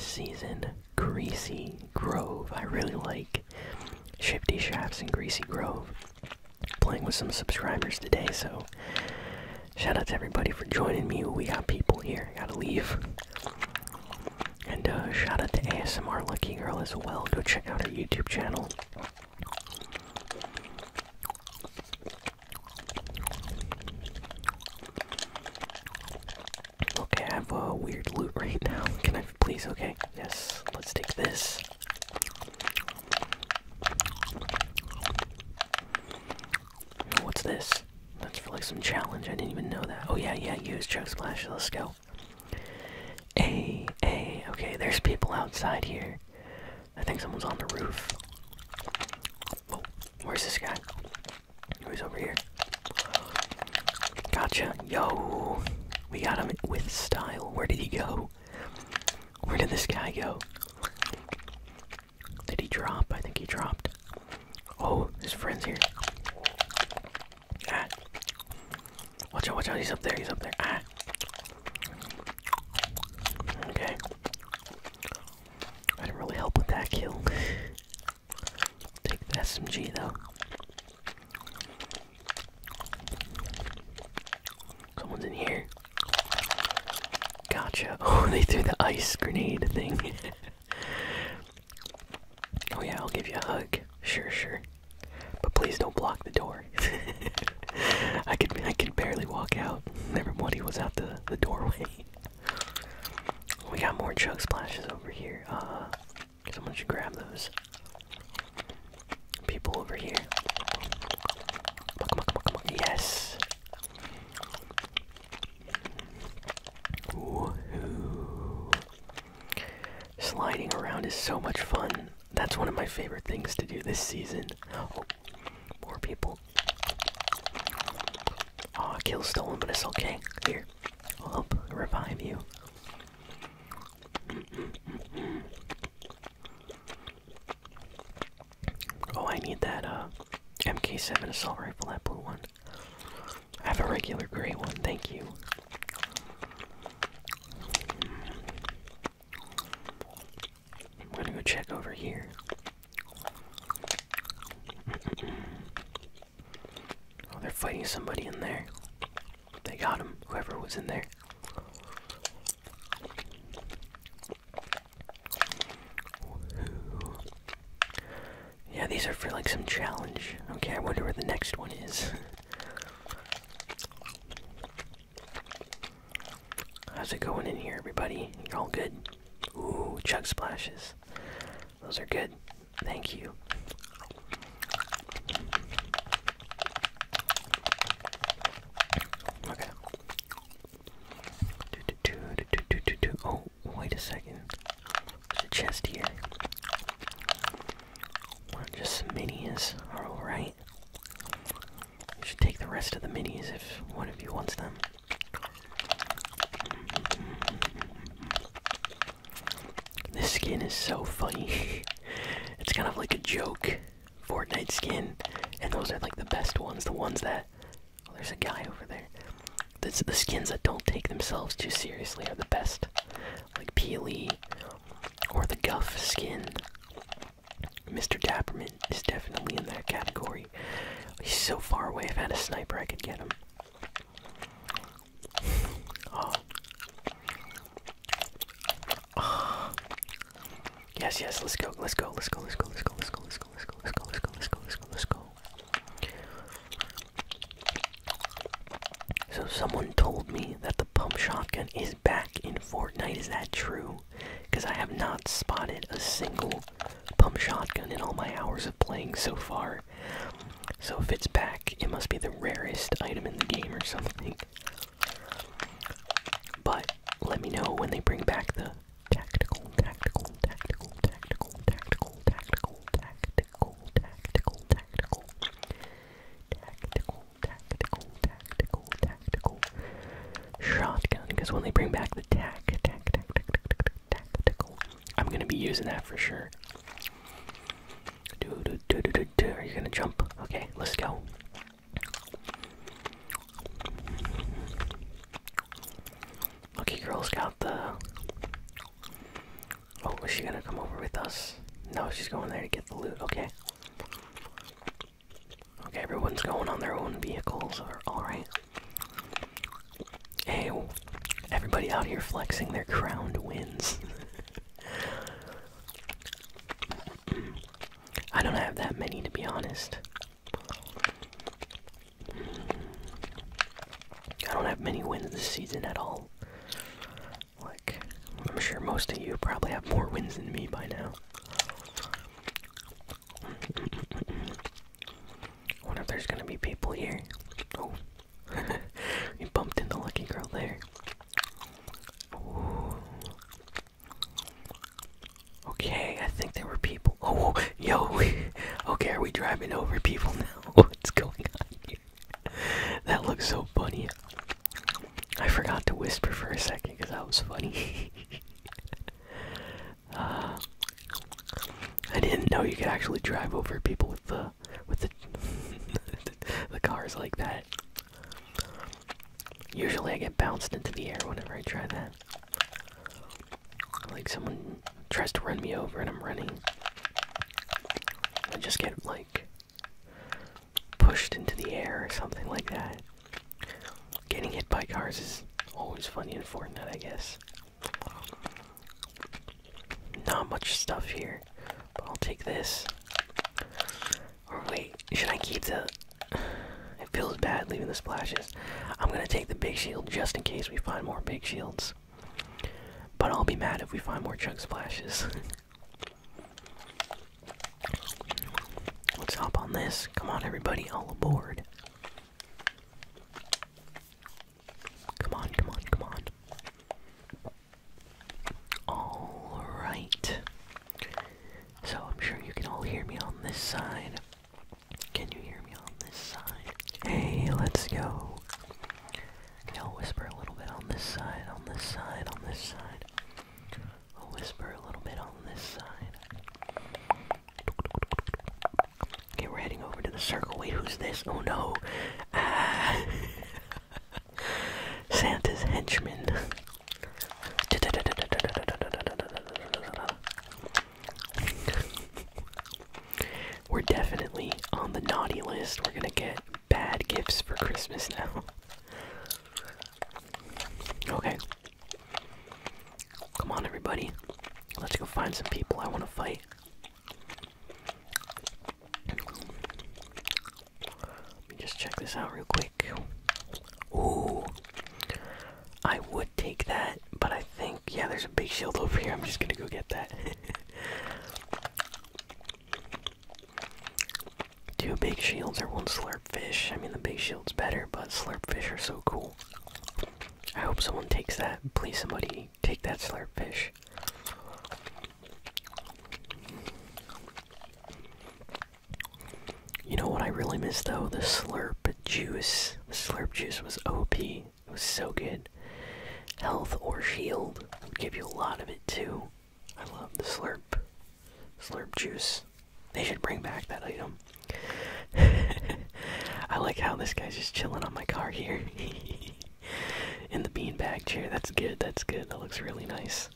this season, Greasy Grove. I really like Shifty Shafts and Greasy Grove. Playing with some subscribers today, so shout out to everybody for joining me. We got people here, gotta leave. And uh, shout out to ASMR Lucky Girl as well. Go check out her YouTube channel. Okay, I have a weird loot right now. Can I please? Okay, yes. Let's take this. What's this? That's for like some challenge. I didn't even know that. Oh yeah, yeah. Use chug splash. Let's go. A A. Okay, there's people outside here. I think someone's on the roof. Oh, where's this guy? He's over here. Gotcha. Yo, we got him with style. Where did he go? Where did this guy go? Did he drop? I think he dropped. Oh, his friend's here. Ah. Watch out, watch out. He's up there. He's up there. Ah. Okay. I didn't really help with that kill. Take the SMG though. Someone's in here. Gotcha. Oh, they threw the ice grenade thing. oh yeah, I'll give you a hug. Sure, sure. But please don't block the door. I could I could barely walk out. Everybody was out the, the doorway. We got more chug splashes over here. Uh someone should grab those. People over here. Come on, come on, come on, come on. Yes. Woohoo. Sliding around is so much fun. That's one of my favorite things to do this season. Oh, more people. Aw, oh, kill stolen, but it's okay. Here, I'll help revive you. Oh, I need that uh, MK7 assault rifle, that blue one. I have a regular gray one, you. I'm gonna go check over here. Oh, they're fighting somebody in there. They got him, whoever was in there. Yeah, these are for like some challenge. Okay, I wonder where the next one is. How's it going in here, everybody? You're all good? Ooh, chug splashes. Those are good. Thank you. Okay. Oh, wait a second. There's a chest here. Just some minis are alright. You should take the rest of the minis if one of you wants them. This skin is so funny. it's kind of like a joke Fortnite skin. And those are like the best ones. The ones that. Oh, there's a guy over there. The, the skins that don't take themselves too seriously are the best. Like Peely or the Guff skin. Mr. Dappermint is definitely in that category. He's so far away, if I had a sniper, I could get him. Oh. oh. Yes, yes, let's go, let's go, let's go, let's go, let's go, let's go, let's go, let's go, let's go, let's go, let's go, let's go, let's go. So someone told me that the pump shotgun is back in Fortnite. Is that true? Because I have not spotted a single pump shotgun in all my hours of playing so far. So if it's back, it must be the rarest item in the game or something. is when they bring back the tack, tack, tack, tack, tack, tack, tack, tackle. I'm gonna be using that for sure. Everybody out here flexing their crowned wins. I don't have that many to be honest. I don't have many wins this season at all. Like, I'm sure most of you probably have more wins than me by now. wonder if there's gonna be people here. Oh, we bumped into Lucky Girl there. Okay, I think there were people. Oh, yo. Okay, are we driving over people now? What's going on here? That looks so funny. I forgot to whisper for a second because that was funny. uh, I didn't know you could actually drive over people with the with the the cars like that. Usually I get bounced into the air whenever I try that. Like someone tries to run me over and I'm running. Just get like pushed into the air or something like that. Getting hit by cars is always funny in Fortnite, I guess. Not much stuff here, but I'll take this. Or wait, should I keep the... It feels bad leaving the splashes. I'm gonna take the big shield just in case we find more big shields. But I'll be mad if we find more chug splashes. Hop on this. Come on, everybody, all aboard. Come on, come on, come on. Alright. So I'm sure you can all hear me on this side. Can you hear me on this side? Hey, let's go. Okay, I'll whisper a little bit on this side, on this side, on this side. I'll whisper a little bit on this side. Okay, we're heading over to the circle. Wait, who's this? Oh no. Ah. Santa's henchman. We're definitely on the naughty list. We're gonna get bad gifts for Christmas now. Okay. Come on, everybody. Let's go find some people I want to fight. Let me just check this out real quick. Ooh. I would take that, but I think, yeah, there's a big shield over here. I'm just gonna go get that. Two big shields or one slurp fish. I mean, the big shield's better, but slurp fish are so cool. I hope someone takes that. Please, somebody take that slurp fish. You know what I really miss though? The slurp juice. The slurp juice was OP. It was so good. Health or shield give you a lot of it too. I love the slurp. Slurp juice. They should bring back that item. I like how this guy's just chilling on my car here. In the beanbag chair. That's good, that's good. That looks really nice.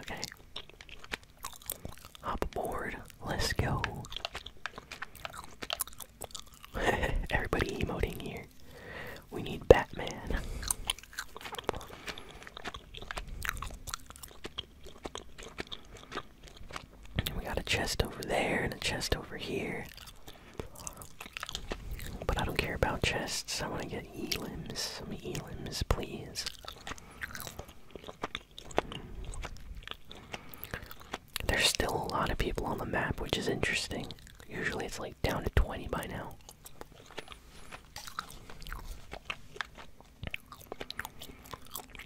Okay. Hop aboard. Let's go. Everybody emoting here. We need Batman. We got a chest over there and a chest over here. But I don't care about chests. I want to get elims. Some elims, please. There's still a lot of people on the map, which is interesting. Usually it's like down to 20 by now.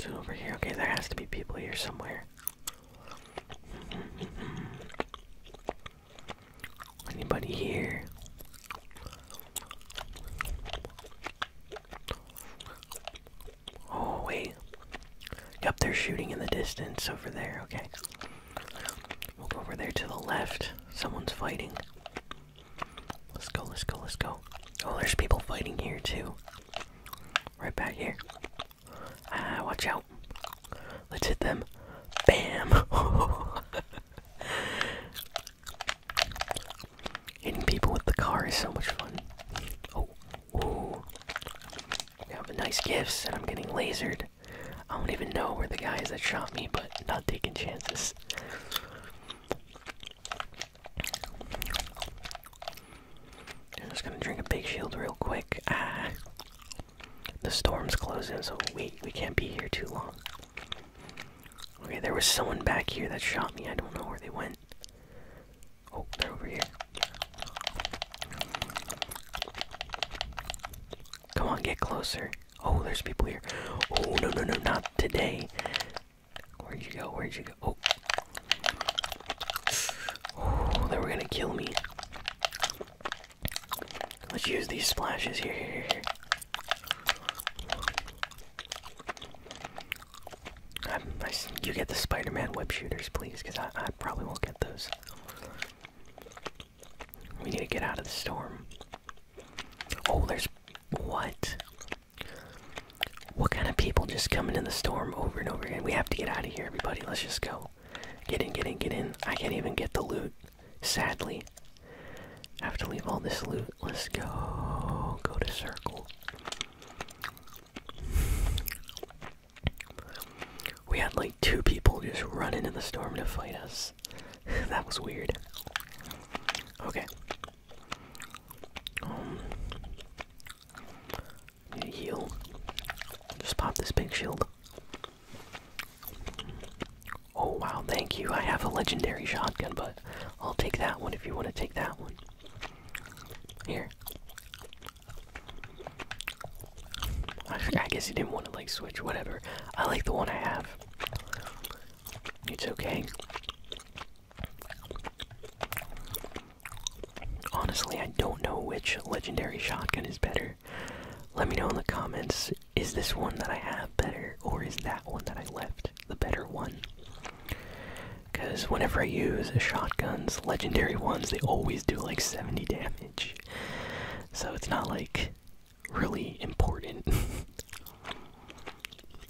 So over here, okay, there has to be people here somewhere. shooting in the distance over there, okay? We'll go over there to the left. Someone's fighting. Let's go, let's go, let's go. Oh, there's people fighting here too. Right back here. Ah, watch out. Let's hit them. Bam! Hitting people with the car is so much fun. Oh, ooh. We have nice gifts, and I'm getting lasered. Don't even know where the guy is that shot me, but not taking chances. I'm just gonna drink a big shield real quick. Ah. The storm's closing, so we we can't be here too long. Okay, there was someone back here that shot me. I don't know where they went. Oh, they're over here. Come on, get closer. Oh, there's people here. Oh, no, no, no, not today. Where'd you go? Where'd you go? Oh. Oh, they were gonna kill me. Let's use these splashes here, here, here. I, you get the Spider-Man web shooters, please, because I, I probably won't get those. We need to get out of the storm. Oh, there's what? What kind of people just coming in the storm over and over again? We have to get out of here, everybody. Let's just go. Get in, get in, get in. I can't even get the loot, sadly. I have to leave all this loot. Let's go. Go to circle. We had like two people just running in the storm to fight us. that was weird. Okay. Um, need to heal. Just pop this big shield. Oh wow, thank you. I have a legendary shotgun, but I'll take that one if you want to take that one. Here. I guess you didn't want to like switch, whatever. I like the one I have. It's okay. Honestly, I don't know which legendary shotgun is better. Let me know in the comments is this one that I have is that one that I left the better one? Because whenever I use shotguns, legendary ones, they always do like 70 damage. So it's not like really important.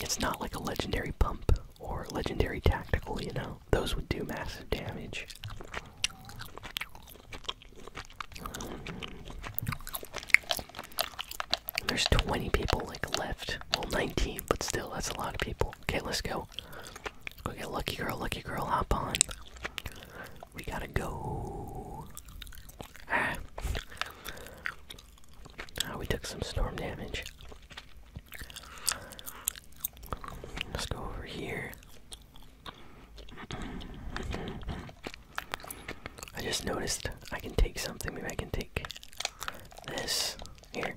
it's not like a legendary pump or legendary tactical, you know? Those would do massive damage. There's 20 people like left. Well, 19, but still, that's a lot of people. Okay, let's go. Go get Lucky Girl, Lucky Girl, hop on. We gotta go. Ah. Oh, we took some storm damage. Let's go over here. I just noticed I can take something. Maybe I can take this. Here.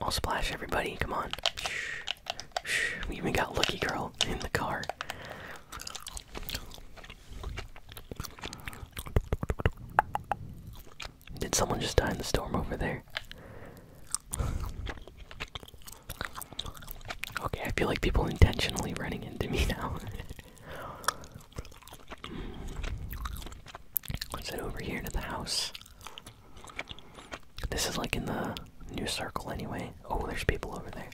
I'll splash everybody. Come on. We even got Lucky Girl in the car. Did someone just die in the storm over there? Okay, I feel like people intentionally running into me now. Let's head over here to the house. This is like in the new circle anyway. Oh, there's people over there.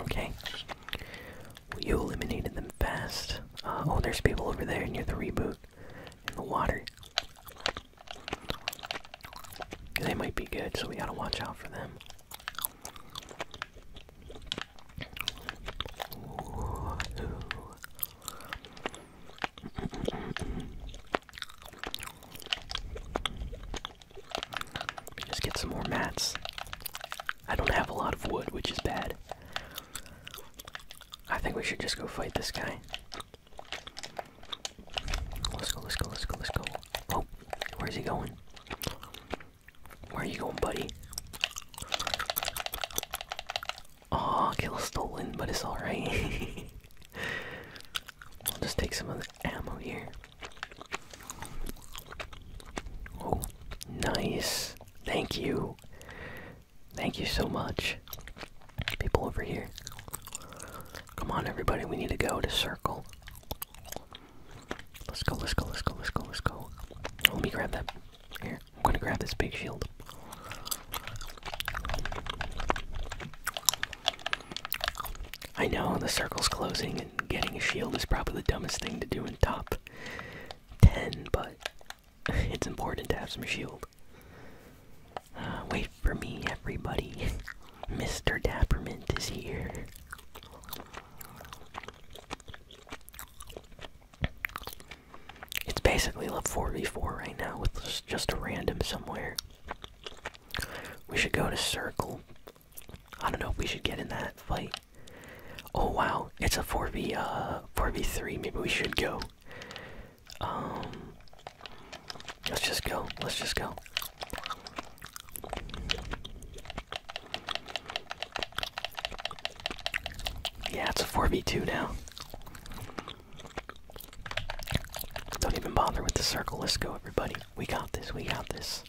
Okay. you eliminated them fast. Uh, oh, there's people over there near the reboot. In the water. They might be good, so we gotta watch out for them. Just get some more mats. I don't have a lot of wood, which is bad. I think we should just go fight this guy. Let's go, let's go, let's go, let's go. Oh, where's he going? Where are you going, buddy? Oh, kill stolen, but it's alright. I'll just take some of the ammo here. Oh, nice. Thank you. Thank you so much. Over here. Come on, everybody, we need to go to circle. Let's go, let's go, let's go, let's go, let's go. Let me grab that. Here, I'm gonna grab this big shield. I know the circle's closing and getting a shield is probably the dumbest thing to do in top 10, but it's important to have some shield. Uh, Wait for me, everybody. Mr. Dappermint is here. It's basically a 4v4 right now with just a random somewhere. We should go to Circle. I don't know if we should get in that fight. Oh wow, it's a 4v uh 4v3. Maybe we should go. Um Let's just go. Let's just go. Yeah, it's a 4v2 now. Don't even bother with the circle. Let's go, everybody. We got this. We got this.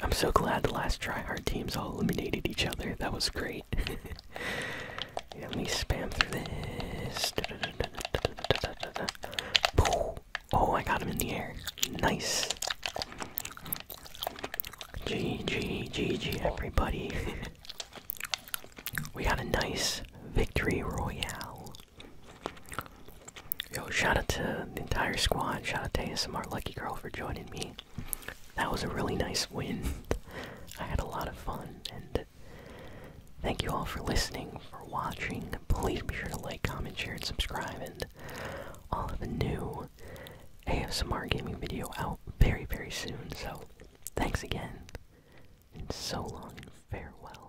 I'm so glad the last tryhard teams all eliminated each other. That was great. let me spam through this. Oh, I got him in the air. Nice. GG, GG, everybody. we got a nice victory royale. Yo, shout out to the entire squad. Shout out to ASMR Lucky Girl for joining me. That was a really nice win. I had a lot of fun, and thank you all for listening, for watching. Please be sure to like, comment, share, and subscribe, and I'll have a new ASMR gaming video out very, very soon. So, thanks again, and so long, and farewell.